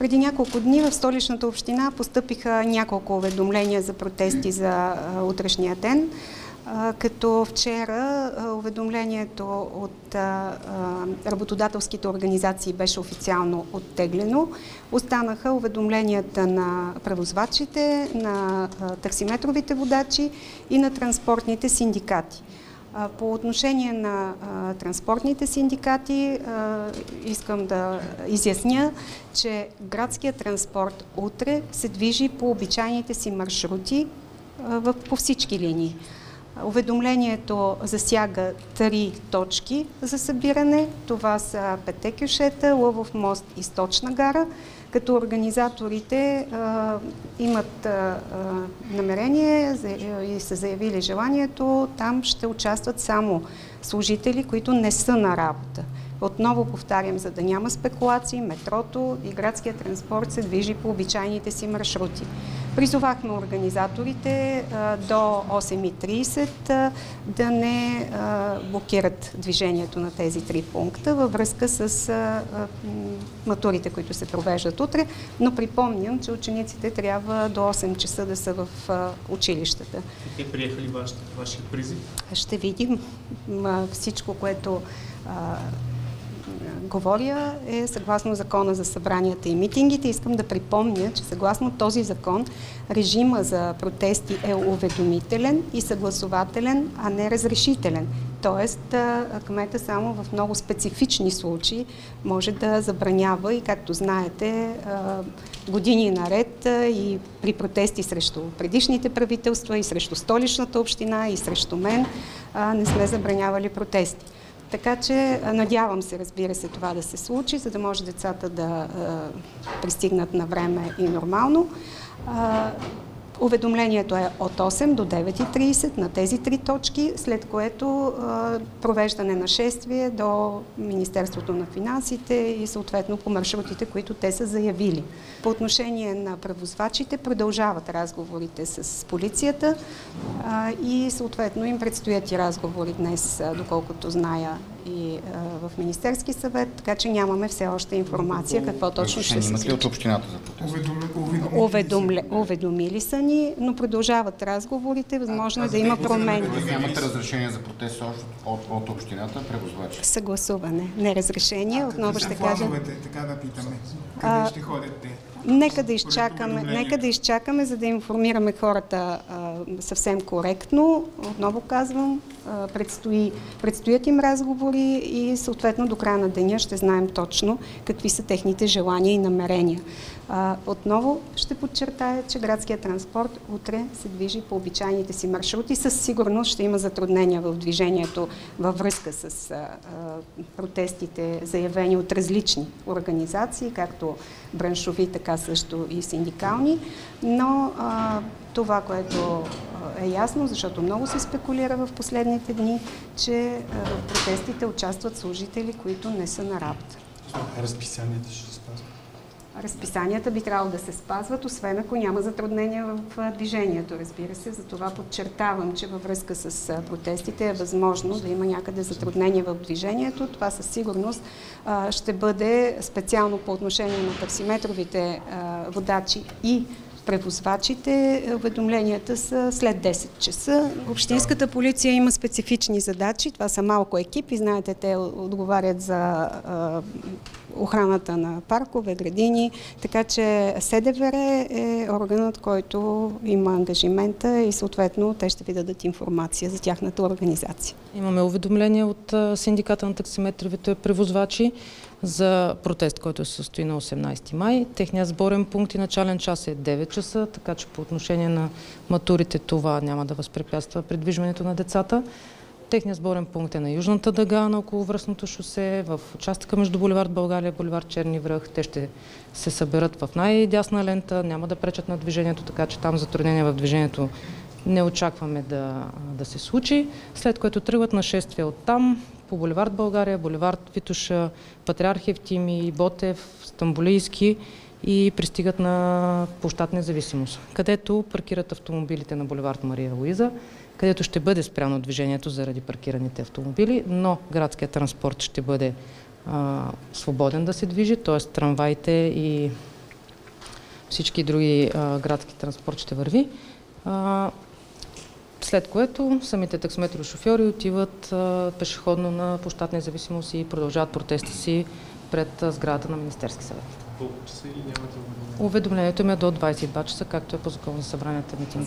Преди няколко дни в столичната община постъпиха няколко уведомления за протести за утрешния ден като вчера уведомлението от работодателските организации беше официално оттеглено. Останаха уведомленията на превозвачите, на таксиметровите водачи и на транспортните синдикати. По отношение на транспортните синдикати искам да изясня, че градският транспорт утре се движи по обичайните си маршрути по всички линии. Уведомлението засяга три точки за събиране. Това са Пете Кюшета, Лъвов мост и Сточна гара, като организаторите а, имат а, намерение и са заявили желанието, там ще участват само служители, които не са на работа. Отново повтарям, за да няма спекулации, метрото и градския транспорт се движи по обичайните си маршрути. Призовахме организаторите до 8.30 да не блокират движението на тези три пункта във връзка с матурите, които се провеждат утре, но припомням, че учениците трябва до 8 часа да са в училищата. Те приеха ли вашия призив? Ще видим всичко, което говоря е съгласно закона за събранията и митингите. Искам да припомня, че съгласно този закон режима за протести е уведомителен и съгласователен, а не разрешителен. Тоест, кмета само в много специфични случаи може да забранява и, както знаете, години наред и при протести срещу предишните правителства и срещу столичната община и срещу мен не сме забранявали протести. Така че надявам се, разбира се, това да се случи, за да може децата да пристигнат на време и нормално. Уведомлението е от 8 до 9.30 на тези три точки, след което провеждане на шествие до Министерството на финансите и съответно по маршрутите, които те са заявили. По отношение на превозвачите продължават разговорите с полицията и съответно им предстоят и разговори днес, доколкото зная и в Министерски съвет, така че нямаме все още информация какво точно ще се случи. от общината за протест? Уведомили са ни, но продължават разговорите, възможно е да има промени. Нямате разрешение за протест от, от общината, превозвачи? Съгласуване, не разрешение, отново ще кажа. така да питаме. Къде ще ходят те? Нека да изчакаме, нека да изчакаме, за да информираме хората а, съвсем коректно. Отново казвам, а, предстои, предстоят им разговори и съответно до края на деня ще знаем точно какви са техните желания и намерения. А, отново ще подчертая, че градския транспорт утре се движи по обичайните си маршрути. Със сигурност ще има затруднения в движението във връзка с а, протестите, заявени от различни организации, както браншови, така също и синдикални. Но а, това, което е ясно, защото много се спекулира в последните дни, че в протестите участват служители, които не са на работа. Разписанията ще спазват? Разписанията би трябвало да се спазват, освен ако няма затруднения в движението, разбира се. Затова подчертавам, че във връзка с протестите е възможно да има някъде затруднения в движението. Това със сигурност ще бъде специално по отношение на таксиметровите водачи и превозвачите. Уведомленията са след 10 часа. Общинската полиция има специфични задачи. Това са малко екипи. Знаете, те отговарят за охраната на паркове, градини. Така че СДВР е органът, който има ангажимента и съответно те ще ви дадат информация за тяхната организация. Имаме уведомление от синдиката на таксиметровите превозвачи за протест, който се състои на 18 май. Техният сборен пункт и начален час е 9 часа, така че по отношение на матурите това няма да възпрепятства придвижването на децата. Техният сборен пункт е на Южната дъга на околовръстното шосе, в участъка между Боливард България и Боливард Черни връх. Те ще се съберат в най-дясна лента, няма да пречат на движението, така че там затруднения в движението не очакваме да, да се случи. След което тръгват нашествия от там, по Боливард България, Боливард Витуша, Патриарх Евтими, Ботев, Стамбулийски и пристигат на площад Независимост, където паркират автомобилите на Боливард Мария Луиза, където ще бъде спряно движението заради паркираните автомобили, но градският транспорт ще бъде а, свободен да се движи, т.е. трамваите и всички други а, градски транспорт ще върви. А, след което самите таксиметрови шофьори отиват а, пешеходно на площад независимост и продължават протеста си пред сградата на Министерски съвет. Колко часа и нямате уведомление? Уведомлението им е до 22 часа, както е по закон за събранията, митинги